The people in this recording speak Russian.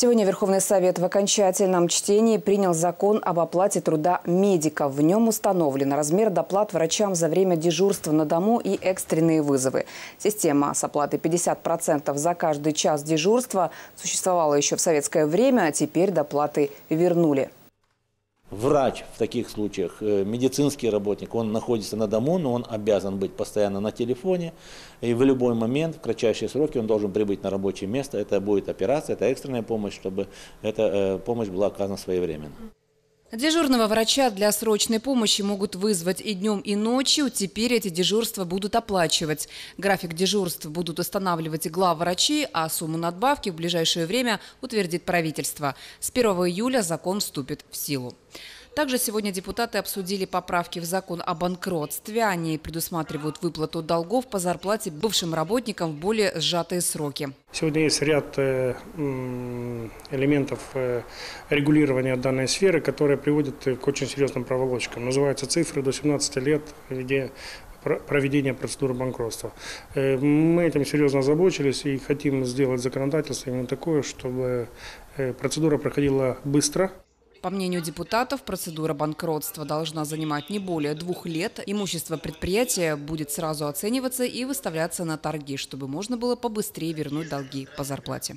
Сегодня Верховный Совет в окончательном чтении принял закон об оплате труда медиков. В нем установлен размер доплат врачам за время дежурства на дому и экстренные вызовы. Система с оплатой 50% за каждый час дежурства существовала еще в советское время, а теперь доплаты вернули. Врач в таких случаях, э, медицинский работник, он находится на дому, но он обязан быть постоянно на телефоне. И в любой момент, в кратчайшие сроки, он должен прибыть на рабочее место. Это будет операция, это экстренная помощь, чтобы эта э, помощь была оказана своевременно. Дежурного врача для срочной помощи могут вызвать и днем, и ночью. Теперь эти дежурства будут оплачивать. График дежурств будут устанавливать главврачи, а сумму надбавки в ближайшее время утвердит правительство. С 1 июля закон вступит в силу. Также сегодня депутаты обсудили поправки в закон о банкротстве. Они предусматривают выплату долгов по зарплате бывшим работникам в более сжатые сроки. Сегодня есть ряд э, элементов э, регулирования данной сферы, которые приводят к очень серьезным проволочкам. Называются цифры до 17 лет где проведения процедуры банкротства. Э, мы этим серьезно озабочились и хотим сделать законодательство именно такое, чтобы процедура проходила быстро, по мнению депутатов, процедура банкротства должна занимать не более двух лет. Имущество предприятия будет сразу оцениваться и выставляться на торги, чтобы можно было побыстрее вернуть долги по зарплате.